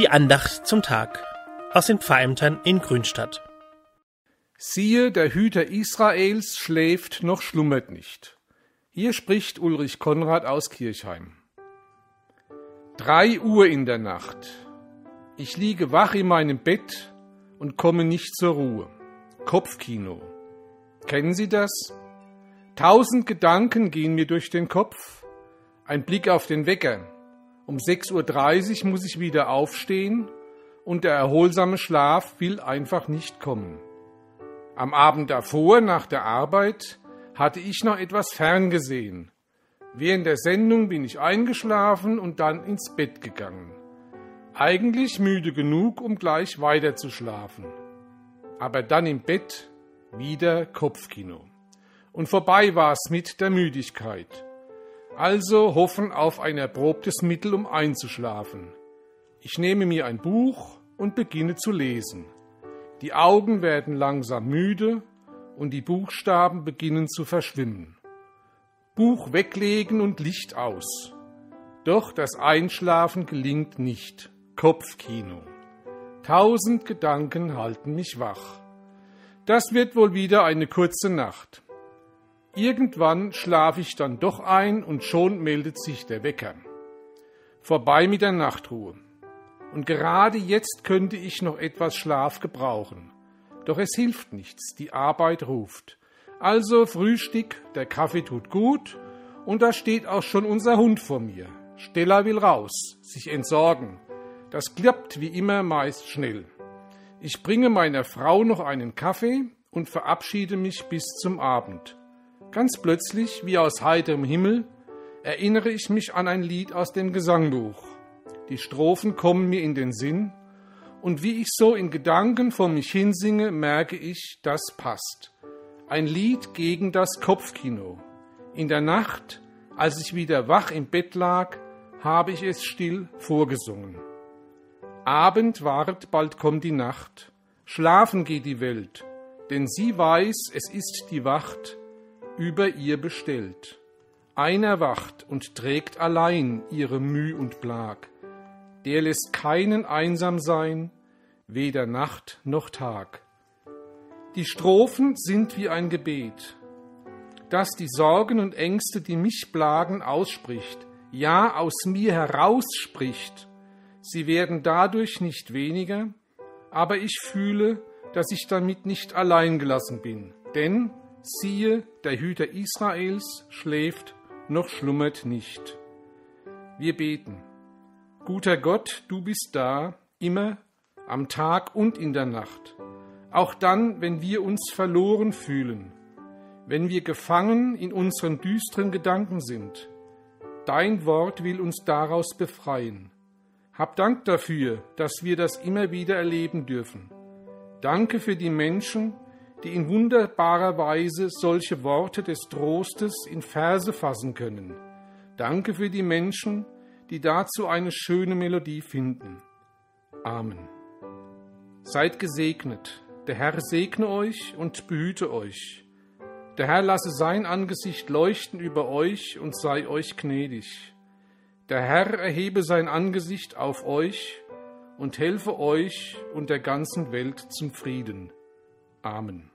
Die Andacht zum Tag aus den Pfarrämtern in Grünstadt. Siehe, der Hüter Israels schläft noch schlummert nicht. Hier spricht Ulrich Konrad aus Kirchheim. Drei Uhr in der Nacht. Ich liege wach in meinem Bett und komme nicht zur Ruhe. Kopfkino. Kennen Sie das? Tausend Gedanken gehen mir durch den Kopf. Ein Blick auf den Wecker. Um 6.30 Uhr muss ich wieder aufstehen und der erholsame Schlaf will einfach nicht kommen. Am Abend davor, nach der Arbeit, hatte ich noch etwas ferngesehen. Während der Sendung bin ich eingeschlafen und dann ins Bett gegangen. Eigentlich müde genug, um gleich weiter zu schlafen. Aber dann im Bett wieder Kopfkino. Und vorbei war's mit der Müdigkeit. Also hoffen auf ein erprobtes Mittel, um einzuschlafen. Ich nehme mir ein Buch und beginne zu lesen. Die Augen werden langsam müde und die Buchstaben beginnen zu verschwimmen. Buch weglegen und Licht aus. Doch das Einschlafen gelingt nicht. Kopfkino. Tausend Gedanken halten mich wach. Das wird wohl wieder eine kurze Nacht. Irgendwann schlafe ich dann doch ein und schon meldet sich der Wecker. Vorbei mit der Nachtruhe. Und gerade jetzt könnte ich noch etwas Schlaf gebrauchen. Doch es hilft nichts, die Arbeit ruft. Also Frühstück, der Kaffee tut gut und da steht auch schon unser Hund vor mir. Stella will raus, sich entsorgen. Das klappt wie immer meist schnell. Ich bringe meiner Frau noch einen Kaffee und verabschiede mich bis zum Abend. Ganz plötzlich, wie aus heiterem Himmel, erinnere ich mich an ein Lied aus dem Gesangbuch. Die Strophen kommen mir in den Sinn, und wie ich so in Gedanken vor mich hinsinge, merke ich, das passt. Ein Lied gegen das Kopfkino. In der Nacht, als ich wieder wach im Bett lag, habe ich es still vorgesungen. Abend ward, bald kommt die Nacht, schlafen geht die Welt, denn sie weiß, es ist die Wacht über ihr bestellt. Einer wacht und trägt allein ihre Müh und Plag, der lässt keinen einsam sein, weder Nacht noch Tag. Die Strophen sind wie ein Gebet, das die Sorgen und Ängste, die mich plagen, ausspricht, ja aus mir herausspricht. Sie werden dadurch nicht weniger, aber ich fühle, dass ich damit nicht allein gelassen bin, denn, siehe, der Hüter Israels schläft noch schlummert nicht. Wir beten. Guter Gott, du bist da, immer, am Tag und in der Nacht auch dann, wenn wir uns verloren fühlen, wenn wir gefangen in unseren düsteren Gedanken sind. Dein Wort will uns daraus befreien. Hab Dank dafür, dass wir das immer wieder erleben dürfen. Danke für die Menschen, die in wunderbarer Weise solche Worte des Trostes in Verse fassen können. Danke für die Menschen, die dazu eine schöne Melodie finden. Amen. Seid gesegnet der Herr segne euch und behüte euch. Der Herr lasse sein Angesicht leuchten über euch und sei euch gnädig. Der Herr erhebe sein Angesicht auf euch und helfe euch und der ganzen Welt zum Frieden. Amen.